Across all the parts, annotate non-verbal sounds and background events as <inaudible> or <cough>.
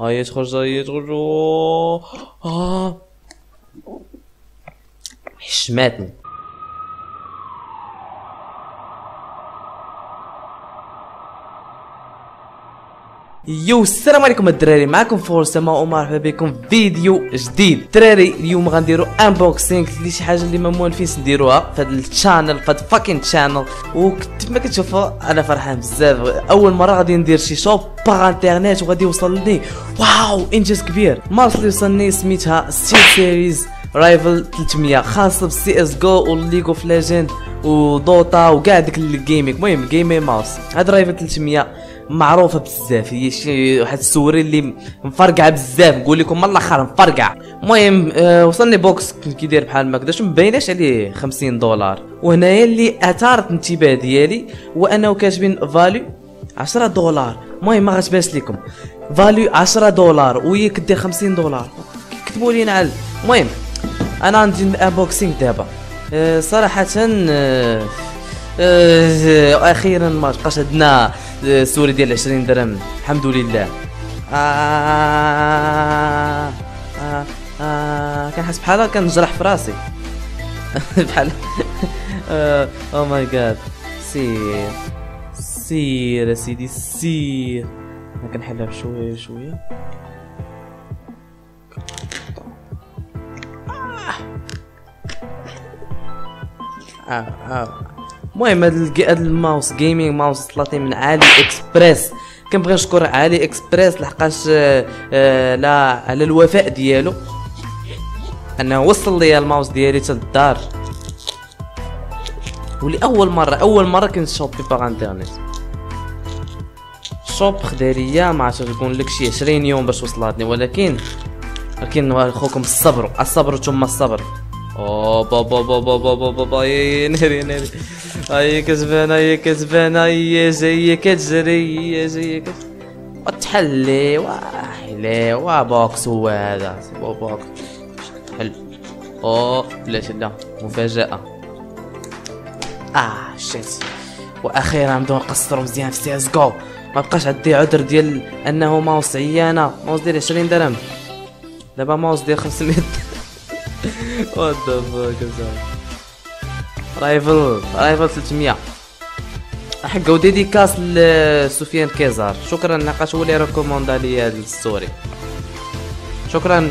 هاي تخرج هاي تخرج أوه. آه حشماتني يو السلام عليكم الدراري. معكم فورسما ومرحبا بكم. في فيديو جديد. الدراري اليوم غنديرو unboxing لشي حاجة اللي ما موالفينش نديروها في هذا ال channel في هذا fucking channel وكيف ما كتشوفوا أنا فرحان بزاف. أول مرة غادي ندير شي شوب باغ انترنت وغادي يوصلني. واو انجاز كبير. مارس اللي وصلني سميتها ستيل سيريز رايفل 300 خاصه بالسي اس جو والليغ اوف ليجند ودوتا وكاع ديك الجيمنج المهم جيمين ماوس هاد رايفل 300 معروفة بزاف. هي شي واحد السوري اللي مفرقعة بزاف. نقول لكم من الأخر مفرقع. المهم آه وصلني بوكس كيدير بحال ما كداش مبيناش عليه 50 دولار. وهنايا اللي أثارت الانتباه ديالي هو أنه كاتبين value 10 دولار. المهم ما غتبانش لكم value 10 دولار وهي كدير 50 دولار. كتبوا لي نعل المهم أنا عندي unboxing دابا. أه صراحة أه أه أخيرا ما بقاش عندنا أه souris ديال 20 درهم. الحمد لله. آه آه آه كنحس بحال كنجرح في راسي. <laughs> بحال oh my God سير. سير سيدي سير. أنا كنحلها بشوية شوية. آه آه. المهم هاد ال mouse gaming mouse طلعتي من AliExpress كنبغي نشكر AliExpress لحقاش آه، آه، لا على الوفاء ديالو انه وصل لي الماوس ديالي حتى للدار ولاول مره اول مره كنت شوبي باغ انترنت شوب خداريه ما عرفتش نقول لك شي 20 يوم باش وصلتني ولكن لكن خوكم الصبر الصبر ثم الصبر اوه بابا بابا بابا بابا يا ناري يا ناري هي كسبانة هي كسبانة هي جاية كتجري هي جاية كت وتحلي واحلي وبوكس هو هذا. بوكس حل. أوه بلاتي لا؟ مفاجأة. آه shit. وأخيرا نبداو نقصرو مزيان في سي إس جو. ما بقاش عندي عذر ديال أنه ماوس عيانة. ماوس ديال 20 درهم. دابا ماوس ديال 500 what the fuck Rival Rival 300 حقا dédicace لسفيان كيزار. شكرا لقاش هو اللي ريكوموندا لي الستوري شكرا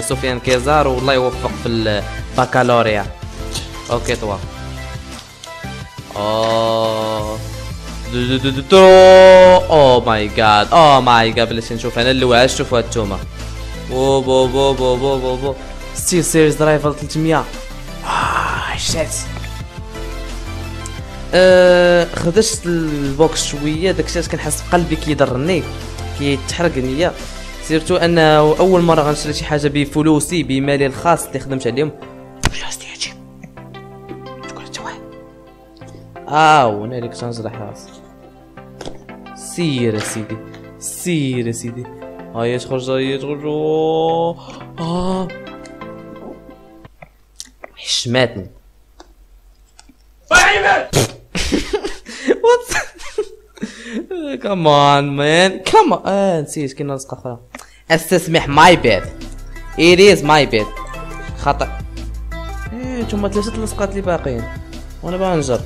سفيان كيزار والله يوفق في الباكالوريا أوكي توا. أوه. أوه ماي جاد. أوه ماي جاد بلاتي نشوف. أنا واعر شوفوا التومه بو بو بو بو بو بو بو ستيل سيريز رايفل 300 آه شات أه خدشت البوكس شوية داك الشيء كنحس بقلبي كيضرني كيتحرق نيا surtout انه أول مرة غنشري شي حاجة بفلوسي بمالي الخاص اللي خدمت عليهم. فلوس ديالي. تقول انت واحد آه وأنا اللي كنت نجرح راسي. سير سيدي سير سيدي هيا تخرج هيا تخرج. آه حشماتني what come on man come on آه نسيت كاين لصقه أخرى استسمح my bad it's my bad خطا إيه نتوما ثلاثة اللصقات اللي باقيين وأنا باغي نجر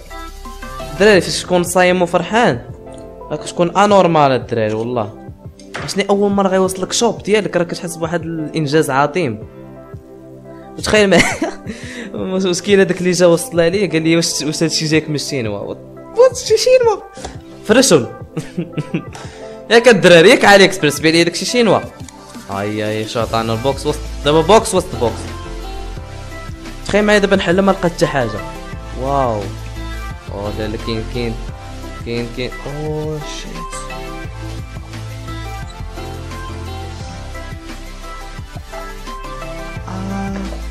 الدراري فاش تكون صايم وفرحان راك تكون normal الدراري والله عشني اول مره غيوصلك شوب ديالك راك كتحس بواحد الانجاز عظيم تخيل ما مسكين هذاك اللي جا وصل عليه قال لي واش واش هادشي جاك من الشينوا what شي شينوا فرشل ياك الدراري ياك AliExpress بيلي داك شي شينوا هاي هاي شاطعنا ال box وسط دابا box وسط box. تخيل معايا دابا نحل ما لقيت حتى حاجة. wow. oh لا لا كاين كاين كاين كاين oh shit.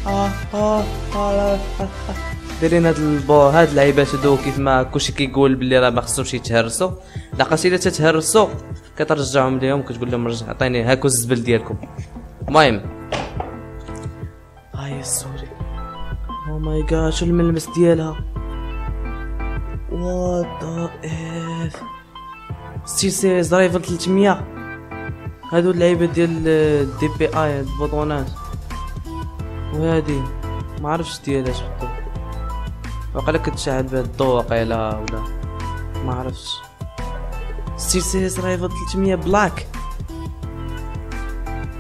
آه آه آه لا، آه، آه. دايرين هاد البو هاد اللعيبات هادو كيف ما كلشي كيقول بلي راه ما خصهمش يتهرسوا. لقاش الا تتهرسوا كترجعهم ليهم كتقول لهم رجع عطيني هاكو الزبل ديالكم. المهم. هاي ال souris oh my god شو الملمس ديالها؟ what the f SteelSeries Rival 300 هادو اللعيبة ديال ال DPI البوطونات وهادي ما عرفتش ديالاش بالضبط وقال كتشعل بهاد الضوء واقيلا ولا ما عرفتش. SteelSeries Rival 300 black.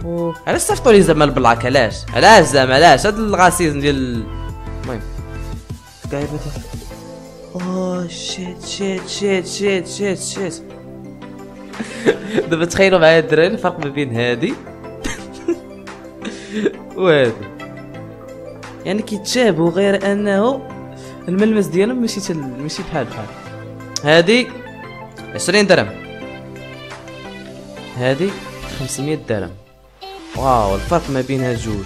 و علاش صيفطوا لي زعما ال black؟ علاش؟ علاش زعما؟ علاش؟ هاد ال racisme ديال المهم. قاعد oh shit shit shit shit shit shit. <laughs> دابا تخيلوا معايا الدراري الفرق ما بين هادي. <laughs> وهادي. يعني كيتشابهوا غير أنه الملمس ديالهم ماشي. ماشي بحال بحال. هادي 20 درهم. هادي 500 درهم. واو الفرق ما بين هاد جوج.